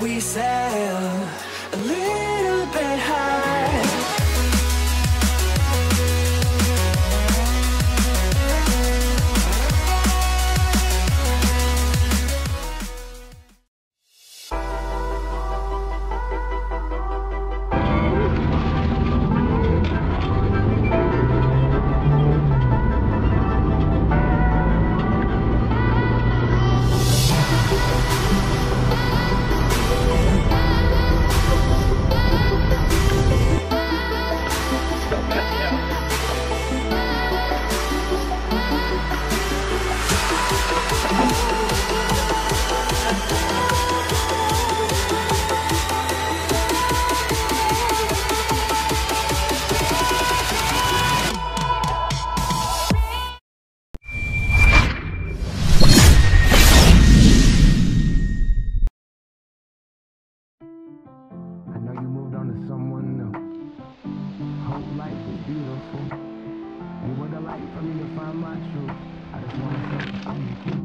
we sail truth. I just wanna say find you.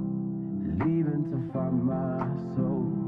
Leaving to find my soul.